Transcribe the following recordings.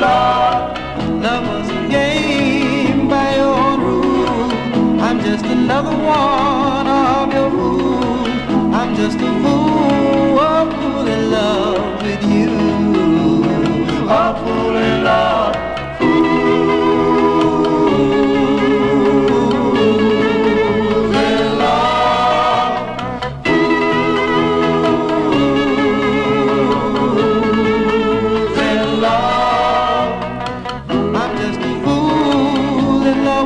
love. Was a game by your. I'm just another one.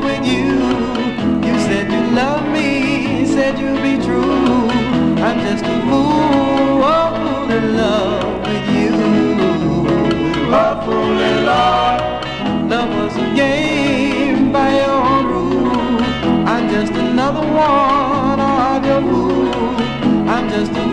With you. You said you love me, said you'd be true. I'm just a fool, a fool in love with you. A fool in love. Love was a game by your own rule. I'm just another one of your fool. I'm just a